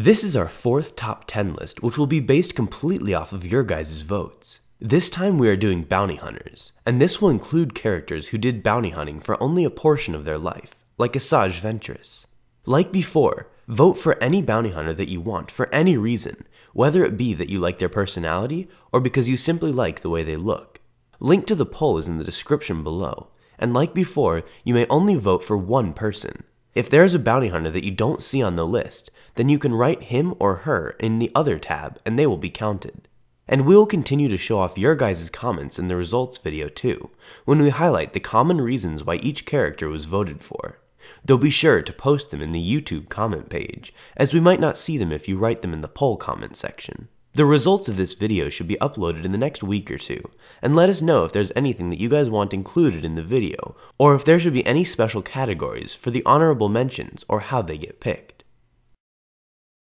This is our fourth top 10 list, which will be based completely off of your guys' votes. This time we are doing bounty hunters, and this will include characters who did bounty hunting for only a portion of their life, like Asajj Ventress. Like before, vote for any bounty hunter that you want for any reason, whether it be that you like their personality or because you simply like the way they look. Link to the poll is in the description below, and like before, you may only vote for one person. If there is a bounty hunter that you don't see on the list, then you can write him or her in the other tab and they will be counted. And we will continue to show off your guys' comments in the results video too, when we highlight the common reasons why each character was voted for. Though be sure to post them in the YouTube comment page, as we might not see them if you write them in the poll comment section. The results of this video should be uploaded in the next week or two, and let us know if there's anything that you guys want included in the video, or if there should be any special categories for the honorable mentions or how they get picked.